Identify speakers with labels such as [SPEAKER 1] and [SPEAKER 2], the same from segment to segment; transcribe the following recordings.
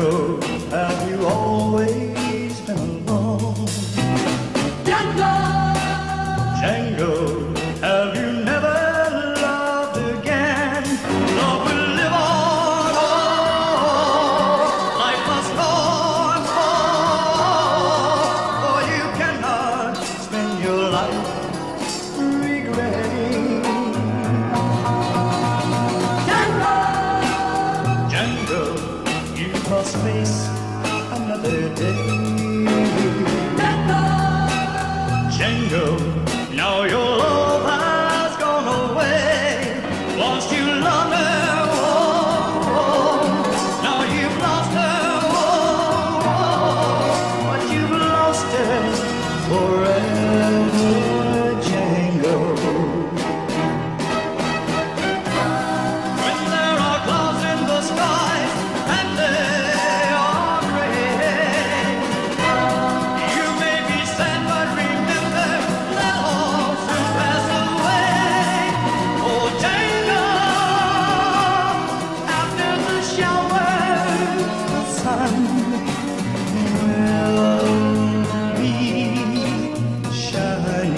[SPEAKER 1] go? Have you always been alone? Jango, Django, have you never loved again? space another day.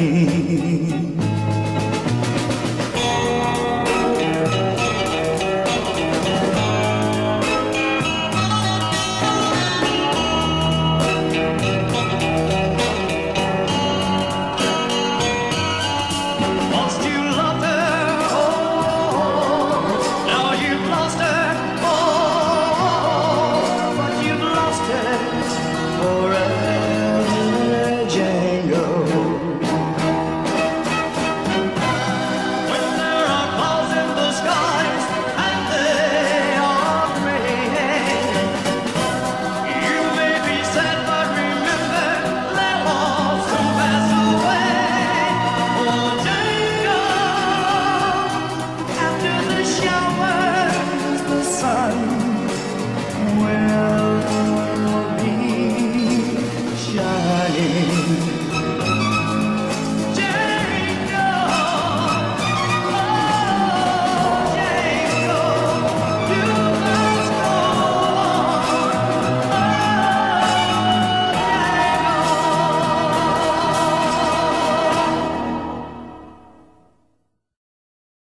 [SPEAKER 1] me. time will